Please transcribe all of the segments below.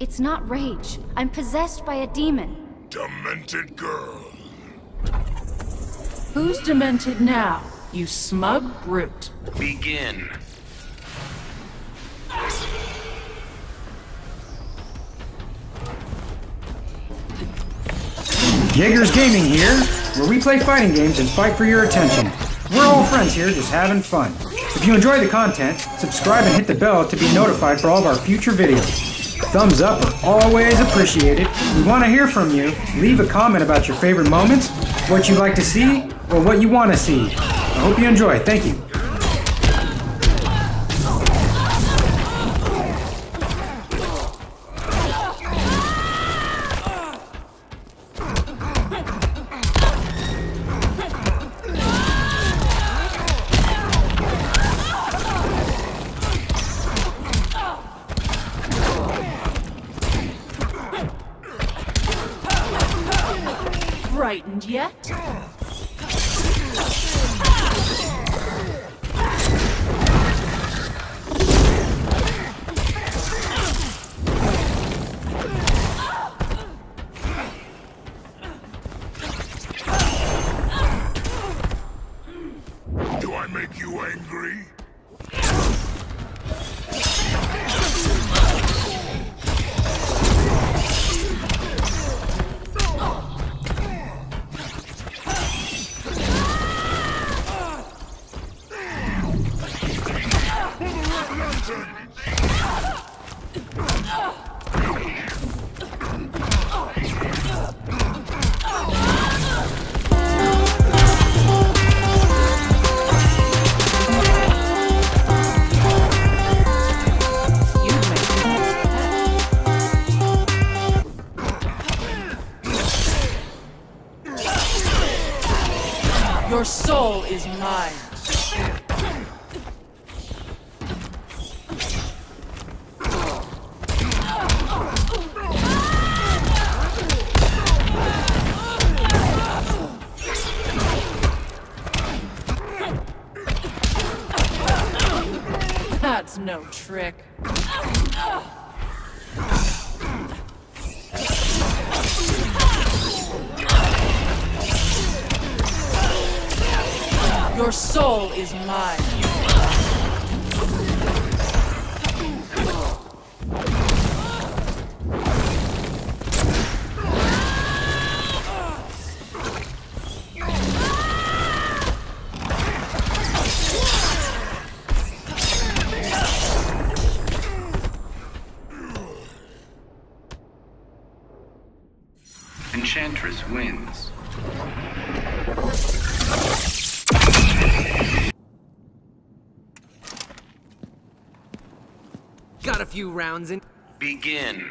It's not rage. I'm possessed by a demon. Demented girl. Who's demented now, you smug brute? Begin. Yeager's Gaming here, where we play fighting games and fight for your attention. We're all friends here, just having fun. If you enjoy the content, subscribe and hit the bell to be notified for all of our future videos. Thumbs up are always appreciated. We want to hear from you. Leave a comment about your favorite moments, what you'd like to see, or what you want to see. I hope you enjoy. Thank you. Yet? Do I make you angry? No trick. Your soul is mine. Wins. Got a few rounds in. Begin.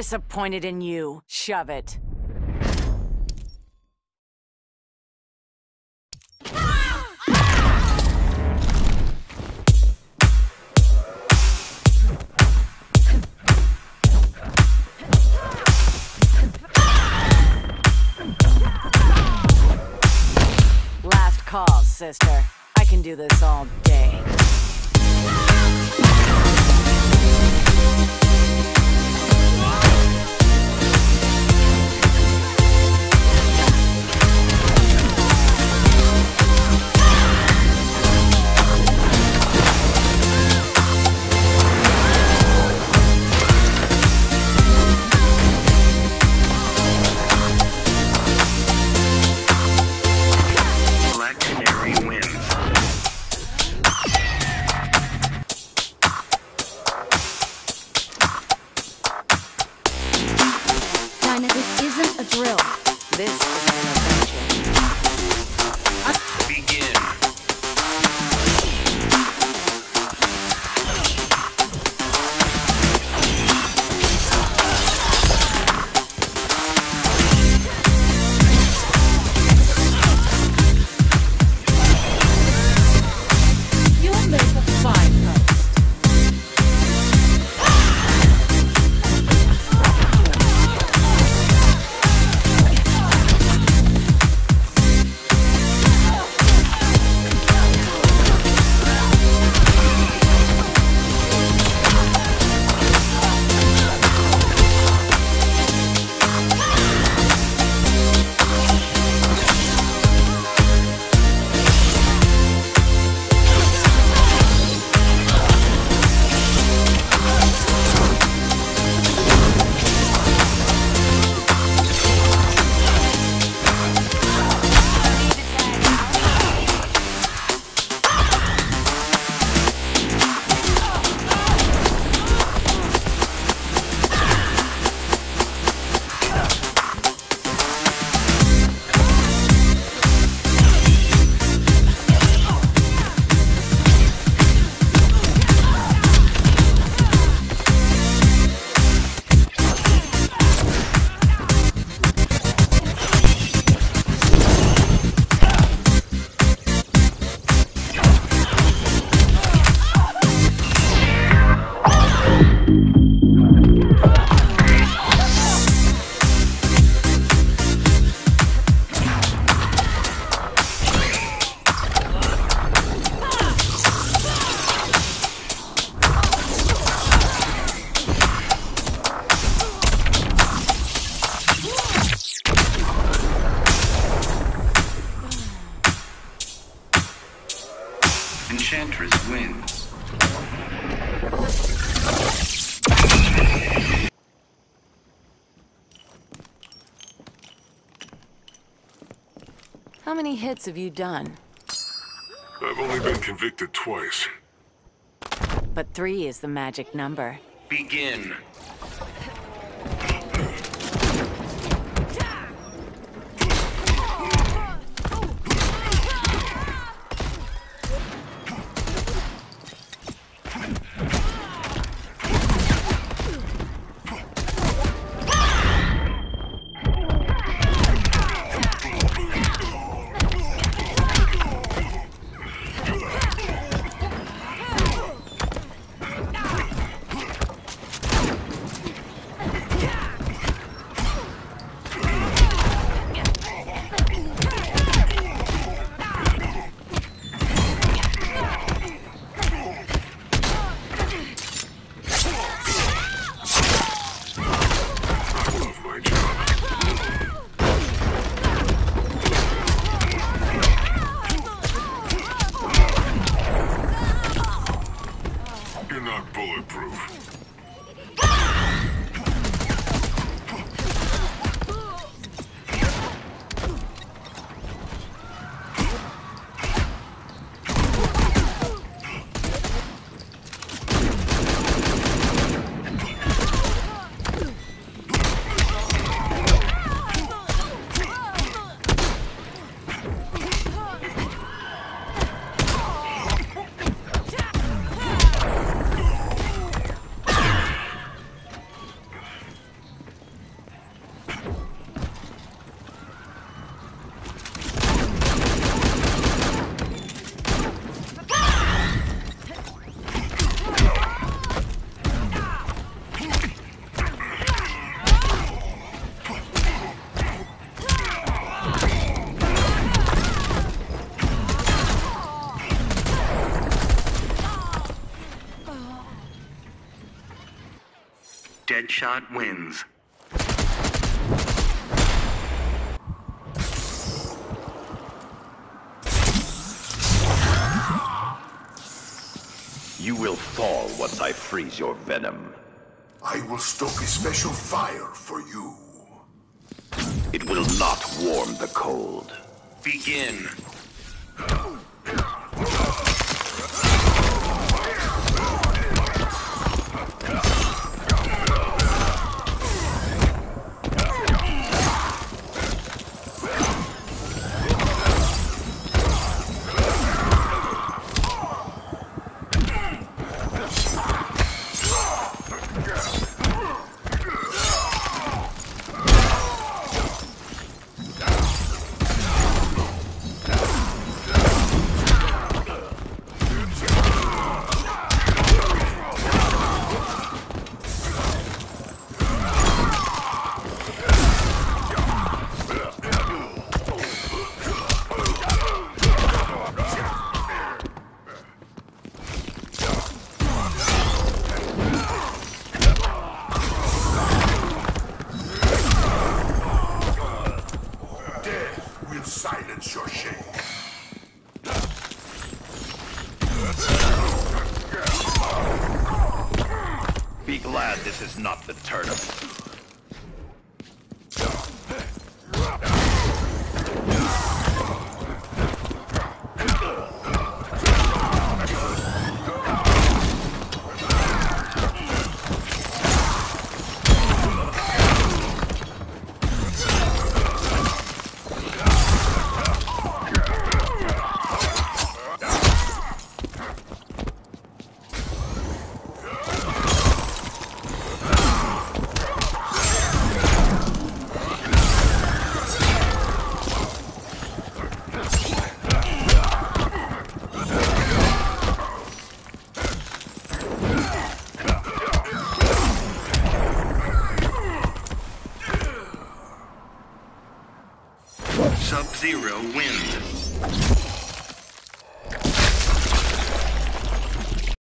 Disappointed in you. Shove it. Last call, sister. I can do this all day. Enchantress wins. How many hits have you done? I've only been convicted twice. But three is the magic number. Begin. Deadshot wins. You will fall once I freeze your venom. I will stoke a special fire for you. It will not warm the cold. Begin. Be glad this is not the turnip.